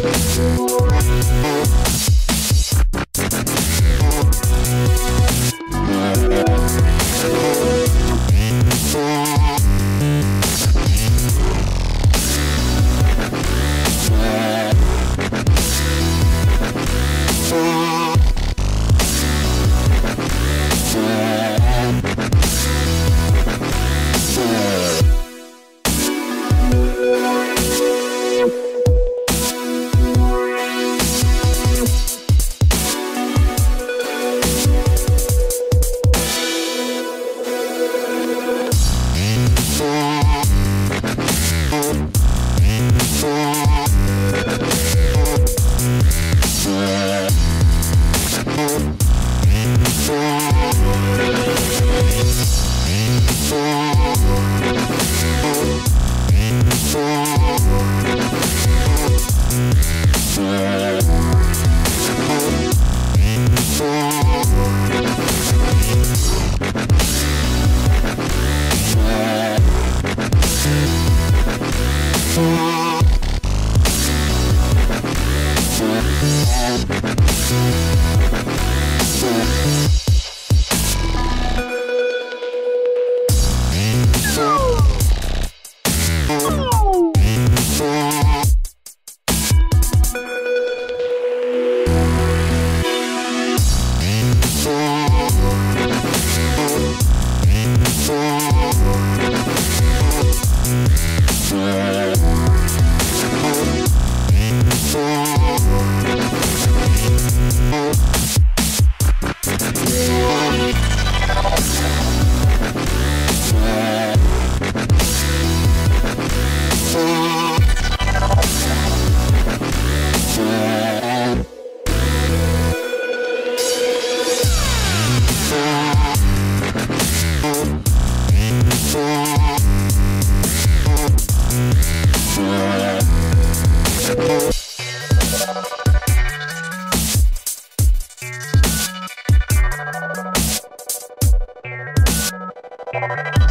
We'll. Thank